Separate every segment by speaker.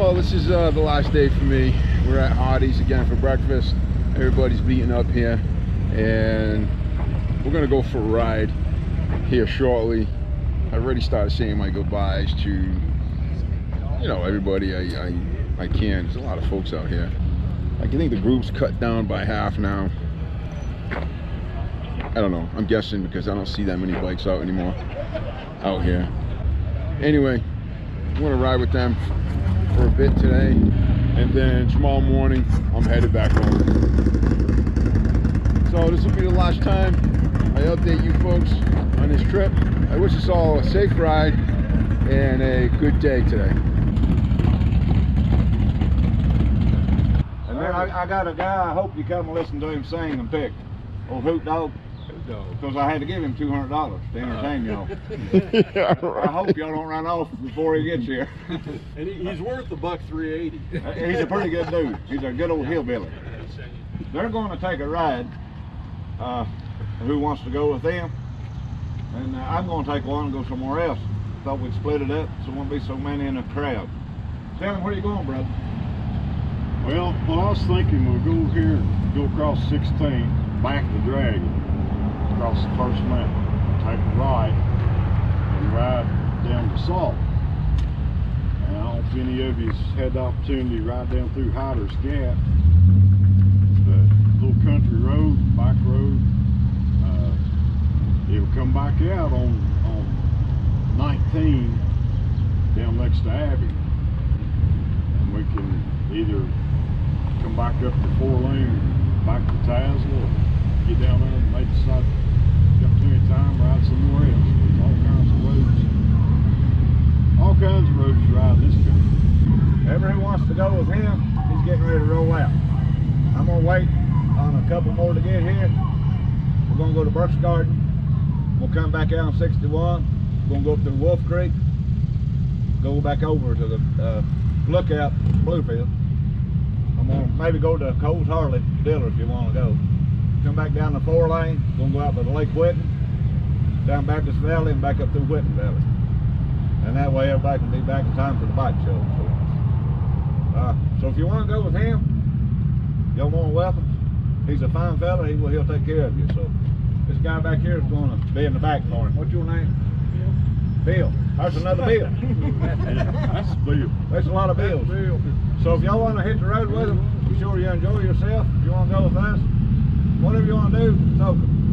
Speaker 1: Well, this is uh, the last day for me. We're at Hardee's again for breakfast. Everybody's beating up here, and we're gonna go for a ride here shortly. I already started saying my goodbyes to, you know, everybody I, I, I can. There's a lot of folks out here. I think the group's cut down by half now. I don't know. I'm guessing because I don't see that many bikes out anymore out here. Anyway, I'm gonna ride with them for a bit today, and then tomorrow morning I'm headed back home. So this will be the last time I update you folks on this trip. I wish us all a safe ride and a good day today.
Speaker 2: And then I, I got a guy, I hope you come and listen to him sing and pick. Old Hoot Dog. Because I had to give him $200 to entertain y'all.
Speaker 1: yeah,
Speaker 2: I hope y'all don't run off before he gets here.
Speaker 3: And he, he's worth a buck 380.
Speaker 2: He's a pretty good dude. He's a good old hillbilly. They're going to take a ride. Uh, who wants to go with them? And uh, I'm going to take one and go somewhere else. Thought we'd split it up so there won't be so many in a crowd. Tell him where you going, brother.
Speaker 4: Well, well, I was thinking we'll go here, go across 16, back to Dragon, across the first mountain, take a right, and ride down to Salt. And I don't know if any of you had the opportunity to ride down through Hayters Gap, the little country road, bike road. Uh, it'll come back out on, on 19 down next to Abbey. And we can either come back up to four lane, back to Tazewell, get down there and may decide, got plenty of time, ride somewhere else. There's all kinds of roads. All kinds of roads to ride this country.
Speaker 2: Whoever who wants to go with him, he's getting ready to roll out. I'm gonna wait on a couple more to get here. We're gonna go to Burke's Garden. We'll come back out on 61. We're gonna go up to Wolf Creek. Go back over to the uh, lookout, Bluefield. I'm gonna maybe go to Coles Harley dealer if you wanna go. Come back down the four lane, gonna go out to the Lake Witten, down Baptist Valley and back up through Witten Valley. And that way everybody can be back in time for the bike show. So, uh, so if you want to go with him, y'all want weapons, he's a fine fella, he will, he'll take care of you. So this guy back here is going to be in the back for him. What's your name? Bill. There's another Bill.
Speaker 4: That's Bill.
Speaker 2: There's a lot of bills. So if y'all want to hit the road with him, be sure you enjoy yourself. If you want to go with us, whatever you want to do, it's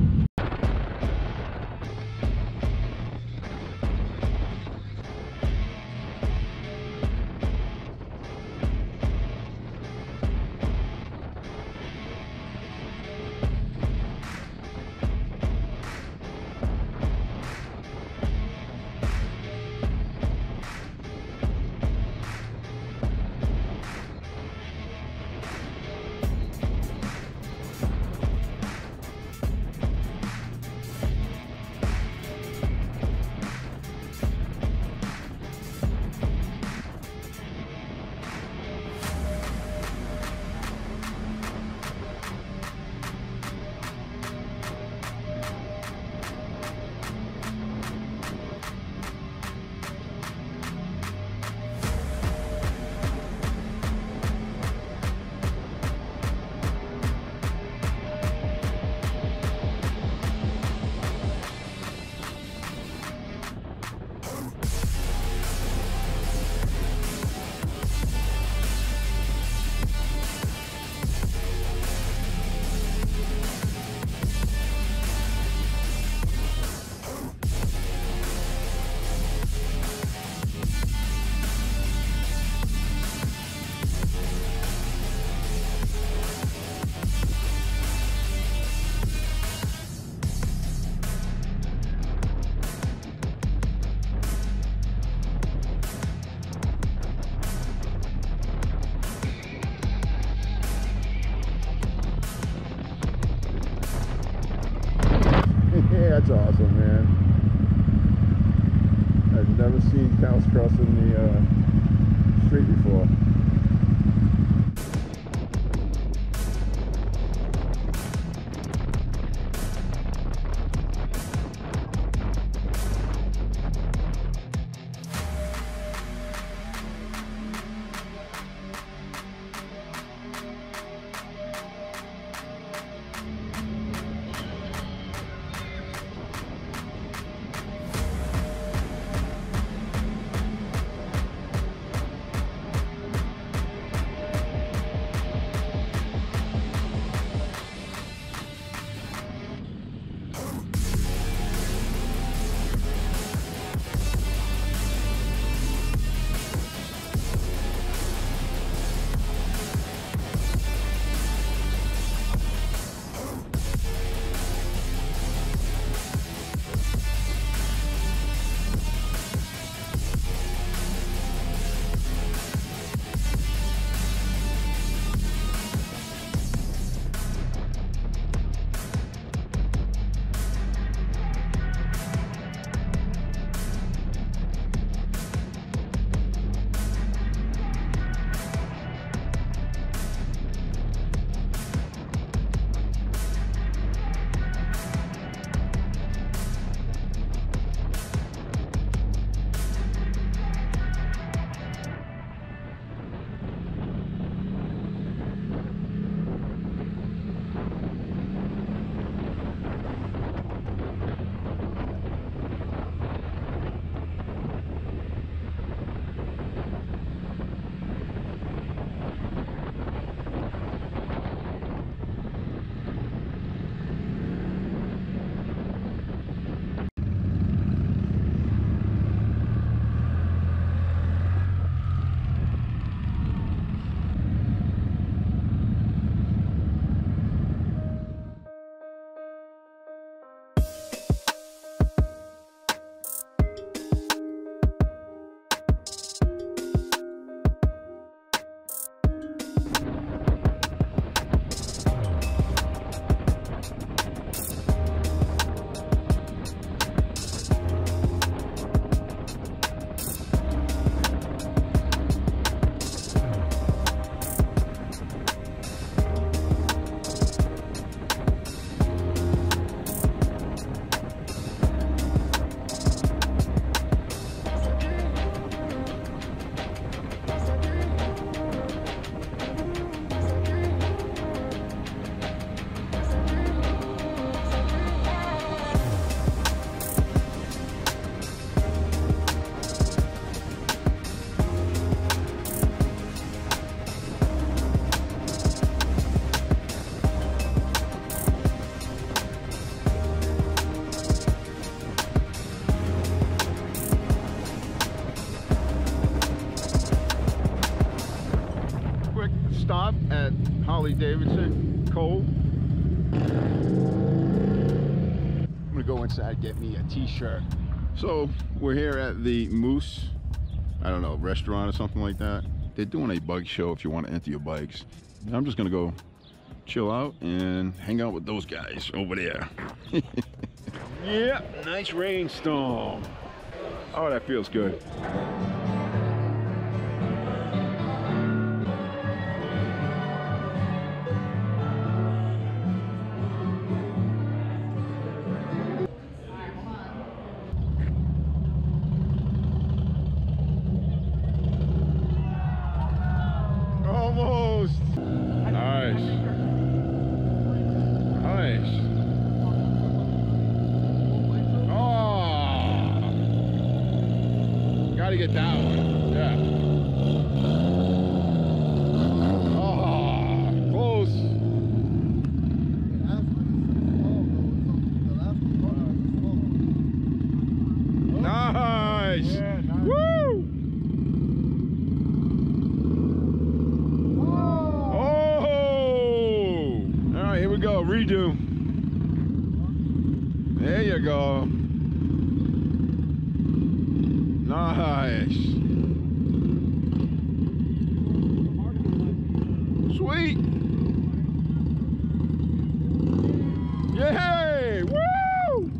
Speaker 1: at Harley Davidson, Cole. I'm gonna go inside, get me a t-shirt. So we're here at the Moose, I don't know, restaurant or something like that. They're doing a bike show if you want to enter your bikes. I'm just gonna go chill out and hang out with those guys over there. yeah, nice rainstorm. Oh, that feels good. Nice. Oh. Gotta get that one. Yeah. Oh, close. Nice.
Speaker 2: Yeah, nice.
Speaker 1: Woo! Oh! All right, here we go. Redo. There you go. Nice. Sweet. Yay! Woo!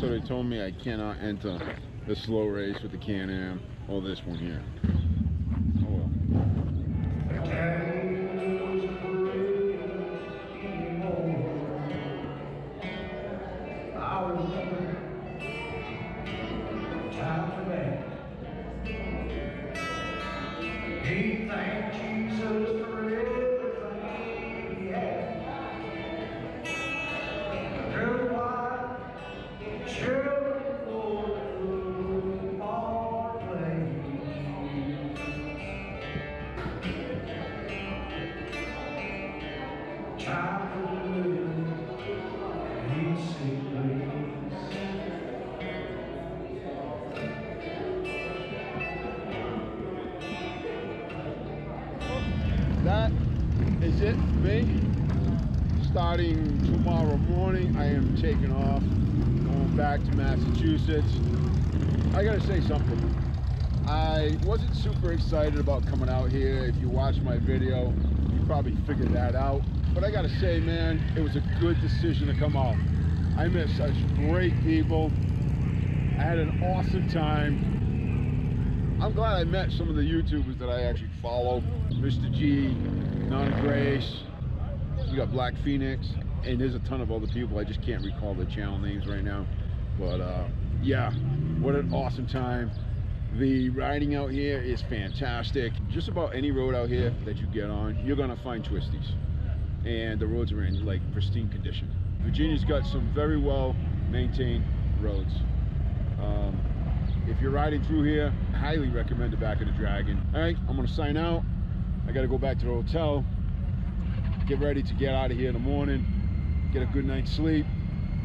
Speaker 1: So they told me I cannot enter the slow race with the Can-Am or this one here. That is it for me. Starting tomorrow morning, I am taking off, going back to Massachusetts. I gotta say something. I wasn't super excited about coming out here. If you watch my video, you probably figured that out. But I gotta say, man, it was a good decision to come out. I met such great people. I had an awesome time. I'm glad I met some of the YouTubers that I actually follow. Mr. G, Nona Grace, you got Black Phoenix, and there's a ton of other people. I just can't recall the channel names right now. But uh, yeah, what an awesome time. The riding out here is fantastic. Just about any road out here that you get on, you're gonna find twisties. And the roads are in like pristine condition. Virginia's got some very well maintained roads. Um, if you're riding through here, highly recommend the back of the Dragon. All right, I'm gonna sign out. I gotta go back to the hotel, get ready to get out of here in the morning, get a good night's sleep,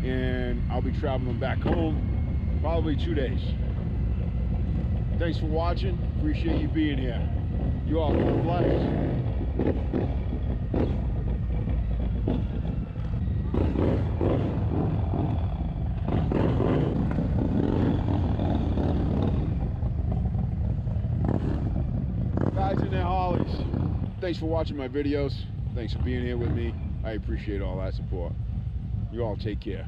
Speaker 1: and I'll be traveling back home probably two days. Thanks for watching. Appreciate you being here. You all are blessed. guys in their Harleys. Thanks for watching my videos. Thanks for being here with me. I appreciate all that support. You all take care.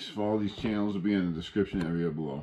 Speaker 1: Links for all these channels will be in the description area below.